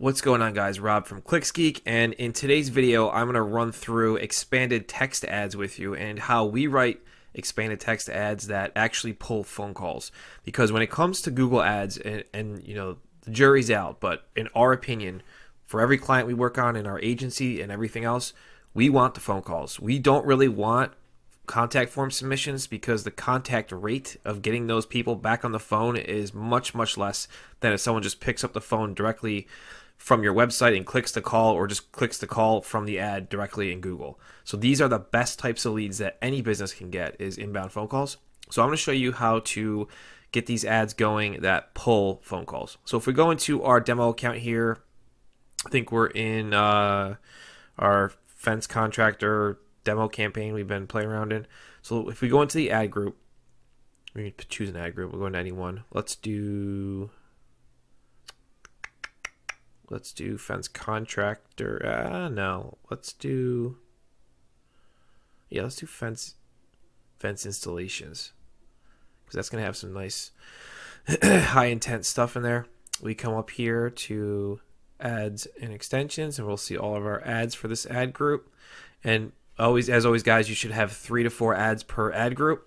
What's going on guys, Rob from ClicksGeek and in today's video I'm going to run through expanded text ads with you and how we write expanded text ads that actually pull phone calls. Because when it comes to Google ads and, and you know the jury's out but in our opinion for every client we work on in our agency and everything else we want the phone calls. We don't really want contact form submissions because the contact rate of getting those people back on the phone is much much less than if someone just picks up the phone directly from your website and clicks the call or just clicks the call from the ad directly in Google. So these are the best types of leads that any business can get is inbound phone calls. So I'm going to show you how to get these ads going that pull phone calls. So if we go into our demo account here, I think we're in uh, our fence contractor demo campaign we've been playing around in. So if we go into the ad group, we choose an ad group. We'll go into any one. Let's do Let's do fence contractor. Uh, no, let's do. Yeah, let's do fence fence installations because that's gonna have some nice high intent stuff in there. We come up here to ads and extensions, and we'll see all of our ads for this ad group. And always, as always, guys, you should have three to four ads per ad group.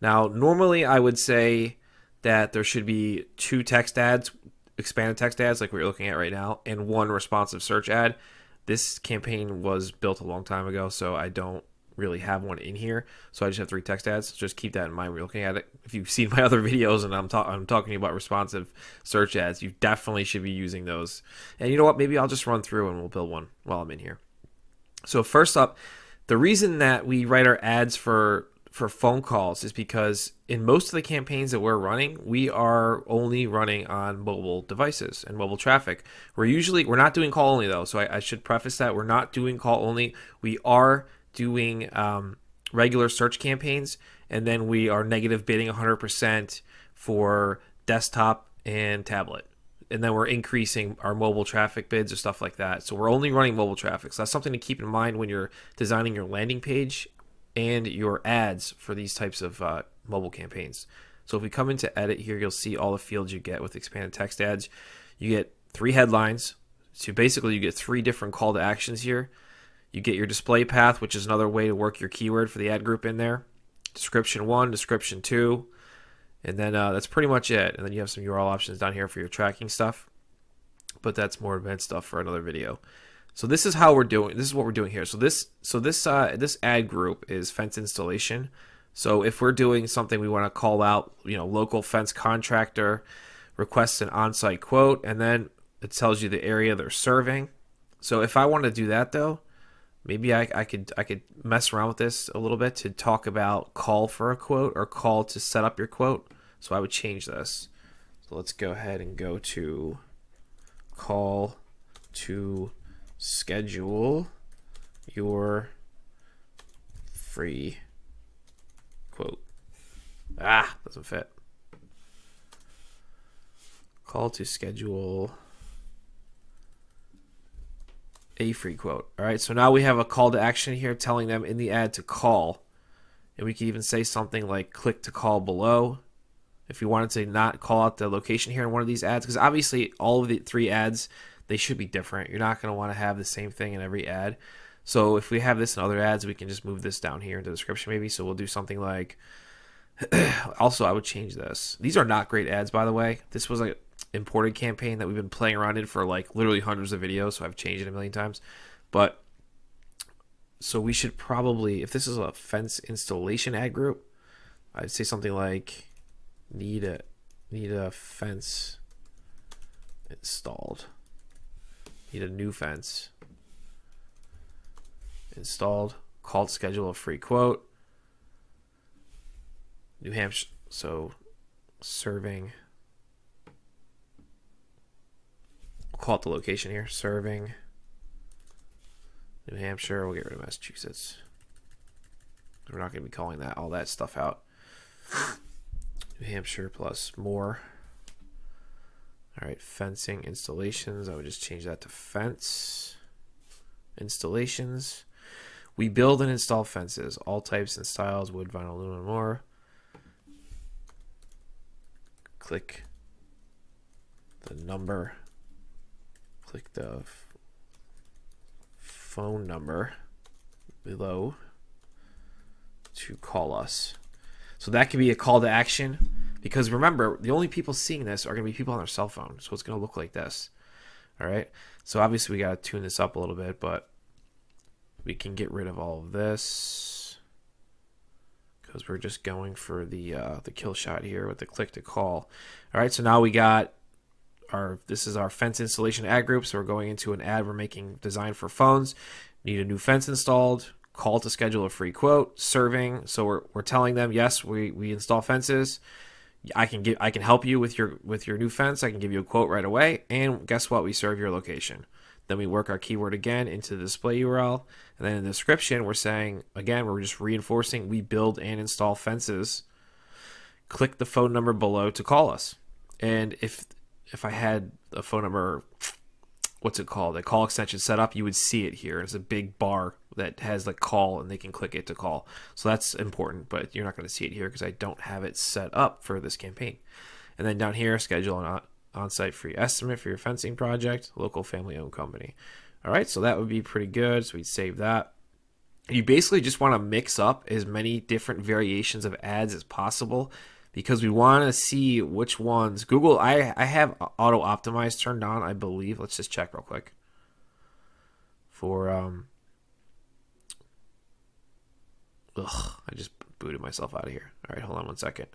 Now, normally, I would say that there should be two text ads expanded text ads like we're looking at right now and one responsive search ad. This campaign was built a long time ago, so I don't really have one in here. So I just have three text ads. Just keep that in mind you're looking at it. If you've seen my other videos and I'm, ta- I'm talking about responsive search ads, you definitely should be using those. And you know what? Maybe I'll just run through and we'll build one while I'm in here. So first up, the reason that we write our ads for for phone calls is because in most of the campaigns that we're running, we are only running on mobile devices and mobile traffic. We're usually we're not doing call only though, so I, I should preface that we're not doing call only. We are doing um, regular search campaigns, and then we are negative bidding 100% for desktop and tablet. And then we're increasing our mobile traffic bids or stuff like that. So we're only running mobile traffic. So that's something to keep in mind when you're designing your landing page and your ads for these types of uh, mobile campaigns. So if we come into edit here, you'll see all the fields you get with expanded text ads. You get three headlines. So basically you get three different call to actions here. You get your display path, which is another way to work your keyword for the ad group in there. Description one, description two, and then uh, that's pretty much it. And then you have some URL options down here for your tracking stuff. But that's more advanced stuff for another video. So this is how we're doing. This is what we're doing here. So this so this uh, this ad group is fence installation. So if we're doing something, we want to call out, you know, local fence contractor requests an on-site quote, and then it tells you the area they're serving. So if I want to do that though, maybe I, I could I could mess around with this a little bit to talk about call for a quote or call to set up your quote. So I would change this. So let's go ahead and go to call to schedule your free quote. Ah, doesn't fit. Call to schedule a free quote. All right, so now we have a call to action here telling them in the ad to call. And we can even say something like click to call below if you wanted to not call out the location here in one of these ads because obviously all of the three ads they should be different. You're not going to want to have the same thing in every ad. So if we have this in other ads, we can just move this down here into the description maybe. So we'll do something like, also I would change this. These are not great ads, by the way. This was like imported campaign that we've been playing around in for like literally hundreds of videos. So I've changed it a million times. But so we should probably, if this is a fence installation ad group, I'd say something like need a need a fence installed. Need a new fence. Installed. Called schedule a free quote. New Hampshire. So serving. We'll call it the location here. Serving. New Hampshire. We'll get rid of Massachusetts. We're not going to be calling that all that stuff out. New Hampshire plus more. All right, fencing installations. I would just change that to fence installations. We build and install fences, all types and styles, wood, vinyl, aluminum, and more. Click the number. Click the phone number below to call us. So that could be a call to action because remember, the only people seeing this are going to be people on their cell phone. So it's going to look like this. All right. So obviously we got to tune this up a little bit, but we can get rid of all of this because we're just going for the uh, the kill shot here with the click to call. All right. So now we got our this is our fence installation ad group. So we're going into an ad we're making designed for phones. Need a new fence installed. Call to schedule a free quote. Serving. So we're, we're telling them yes, we, we install fences. I can give I can help you with your with your new fence. I can give you a quote right away. And guess what? We serve your location. Then we work our keyword again into the display URL. And then in the description, we're saying again, we're just reinforcing we build and install fences. Click the phone number below to call us. And if if I had a phone number, what's it called? A call extension set up, you would see it here. It's a big bar that has like call and they can click it to call. So that's important, but you're not going to see it here because I don't have it set up for this campaign. And then down here, schedule an on-site free estimate for your fencing project, local family-owned company. All right, so that would be pretty good. So we'd save that. You basically just want to mix up as many different variations of ads as possible because we want to see which ones. Google I I have auto optimize turned on I believe. Let's just check real quick. For um ugh I just booted myself out of here. All right hold on one second.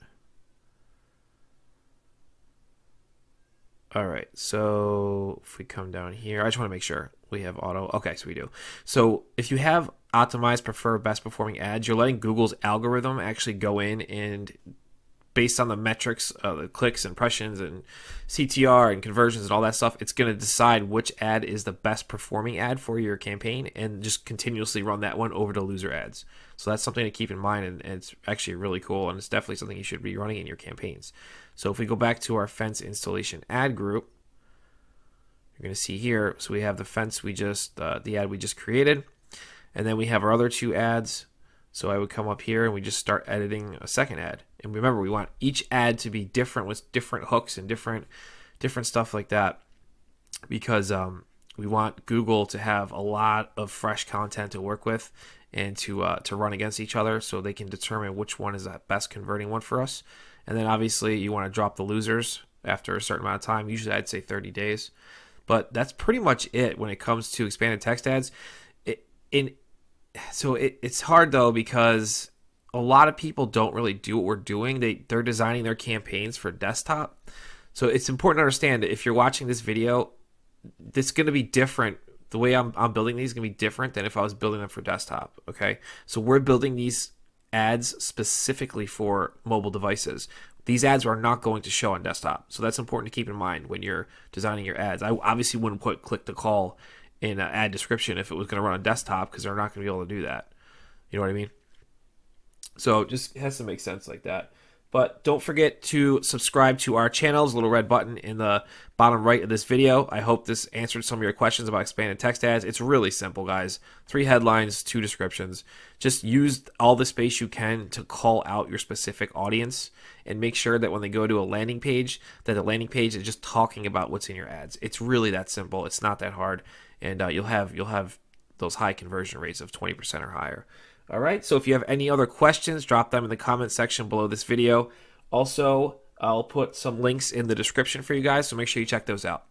All right so if we come down here I just want to make sure we have auto okay so we do. So if you have optimize prefer best performing ads you're letting Google's algorithm actually go in and based on the metrics, uh, the clicks, impressions, and CTR and conversions and all that stuff, it's going to decide which ad is the best performing ad for your campaign and just continuously run that one over to loser ads. So that's something to keep in mind, and, and it's actually really cool, and it's definitely something you should be running in your campaigns. So if we go back to our fence installation ad group, you're going to see here, so we have the fence we just, uh, the ad we just created, and then we have our other two ads. So I would come up here and we just start editing a second ad. And remember, we want each ad to be different with different hooks and different different stuff like that because um, we want Google to have a lot of fresh content to work with and to uh, to run against each other so they can determine which one is that best converting one for us. And then obviously you want to drop the losers after a certain amount of time. Usually I'd say 30 days. But that's pretty much it when it comes to expanded text ads. It, in so it, it's hard though because a lot of people don't really do what we're doing. They they're designing their campaigns for desktop. So it's important to understand that if you're watching this video, this is going to be different. The way I'm, I'm building these is going to be different than if I was building them for desktop. Okay. So we're building these ads specifically for mobile devices. These ads are not going to show on desktop. So that's important to keep in mind when you're designing your ads. I obviously wouldn't put click to call in an ad description if it was going to run on desktop because they're not going to be able to do that. You know what I mean? So it just has to make sense like that. But don't forget to subscribe to our channels, little red button in the bottom right of this video. I hope this answered some of your questions about expanded text ads. It's really simple, guys. Three headlines, two descriptions. Just use all the space you can to call out your specific audience and make sure that when they go to a landing page, that the landing page is just talking about what's in your ads. It's really that simple. It's not that hard, and uh, you'll have you'll have those high conversion rates of 20% or higher. All right, so if you have any other questions, drop them in the comment section below this video. Also, I'll put some links in the description for you guys, so make sure you check those out.